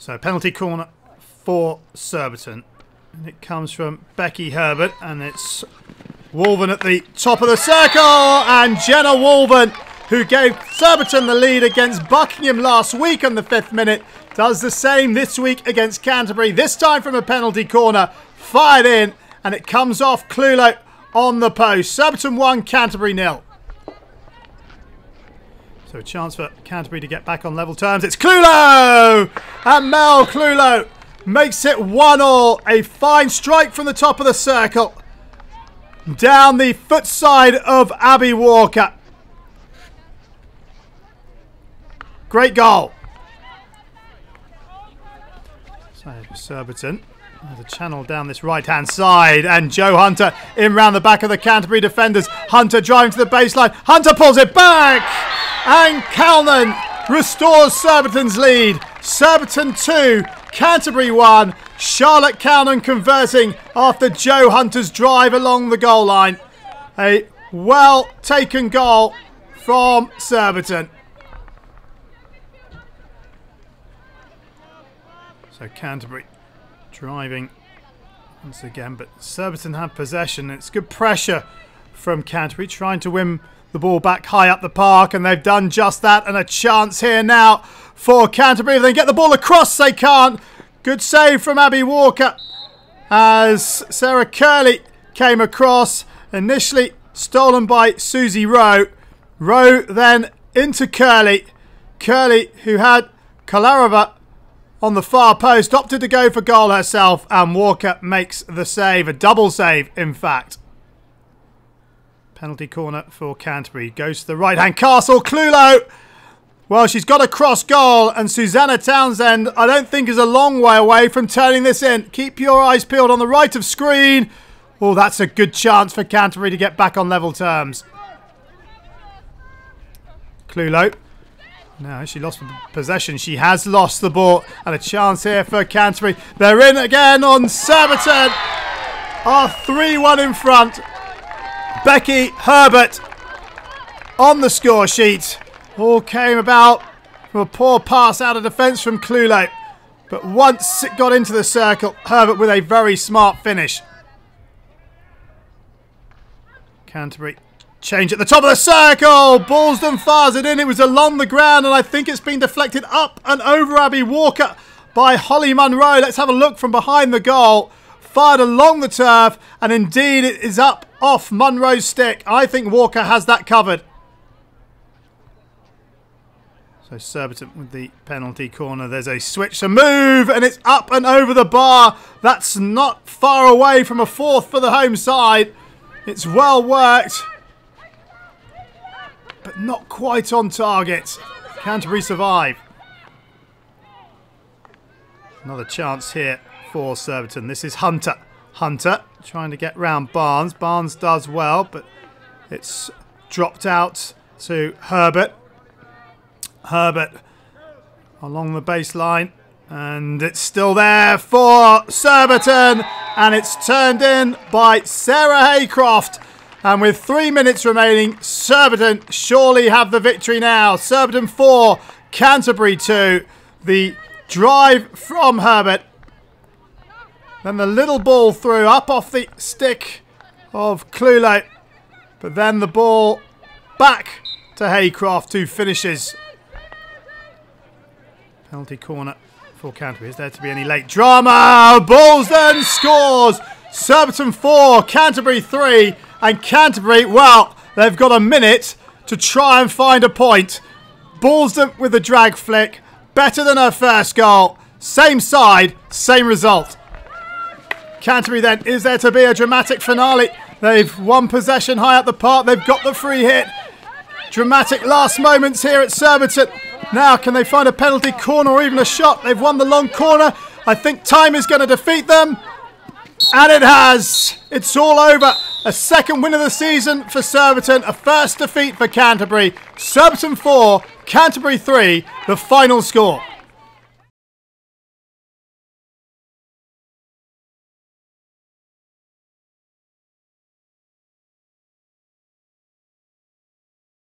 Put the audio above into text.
So penalty corner for Surbiton. And it comes from Becky Herbert and it's Woolven at the top of the circle and Jenna Woolven who gave Surbiton the lead against Buckingham last week on the fifth minute does the same this week against Canterbury this time from a penalty corner fired in and it comes off Clewlow on the post Surbiton 1 Canterbury nil so a chance for Canterbury to get back on level terms. It's Clewlow! And Mel Clewlow makes it 1 all. A fine strike from the top of the circle. Down the foot side of Abby Walker. Great goal. So Surbiton there's a channel down this right-hand side, and Joe Hunter in round the back of the Canterbury defenders. Hunter driving to the baseline. Hunter pulls it back, and Calnan restores Surbiton's lead. Surbiton 2, Canterbury 1. Charlotte Calnan converting after Joe Hunter's drive along the goal line. A well-taken goal from Surbiton. So Canterbury driving once again, but Surbiton have possession. It's good pressure from Canterbury, trying to win the ball back high up the park, and they've done just that. And a chance here now for Canterbury. If they get the ball across, they can't. Good save from Abby Walker as Sarah Curley came across. Initially stolen by Susie Rowe. Rowe then into Curley. Curley, who had Kalarova on the far post, opted to go for goal herself, and Walker makes the save. A double save, in fact. Penalty corner for Canterbury. Goes to the right-hand castle. Clewlow! Well, she's got a cross goal, and Susanna Townsend, I don't think, is a long way away from turning this in. Keep your eyes peeled on the right of screen. Oh, that's a good chance for Canterbury to get back on level terms. Clewlow no, she lost possession. She has lost the ball. And a chance here for Canterbury. They're in again on Surbiton. Are 3-1 in front. Becky Herbert on the score sheet. All came about from a poor pass out of defence from Clewlow. But once it got into the circle, Herbert with a very smart finish. Canterbury Change at the top of the circle. Ballsden fires it in. It was along the ground, and I think it's been deflected up and over Abby Walker by Holly Munro. Let's have a look from behind the goal. Fired along the turf, and indeed it is up off Munro's stick. I think Walker has that covered. So Surbiton with the penalty corner. There's a switch to move, and it's up and over the bar. That's not far away from a fourth for the home side. It's well worked but not quite on target. Canterbury survive. Another chance here for Surbiton. This is Hunter. Hunter trying to get round Barnes. Barnes does well, but it's dropped out to Herbert. Herbert along the baseline. And it's still there for Surbiton. And it's turned in by Sarah Haycroft. And with three minutes remaining, Surbiton surely have the victory now. Surbiton 4, Canterbury 2. The drive from Herbert. Then the little ball through up off the stick of Clewlow. But then the ball back to Haycroft who finishes. Penalty corner for Canterbury. Is there to be any late drama? Ballsden scores. Surbiton 4, Canterbury 3. And Canterbury, well, they've got a minute to try and find a point. Ballsden with a drag flick. Better than her first goal. Same side, same result. Canterbury then, is there to be a dramatic finale? They've won possession high up the park. They've got the free hit. Dramatic last moments here at Surbiton. Now, can they find a penalty corner or even a shot? They've won the long corner. I think time is going to defeat them. And it has. It's all over. A second win of the season for Surbiton. A first defeat for Canterbury. Surbiton 4, Canterbury 3, the final score.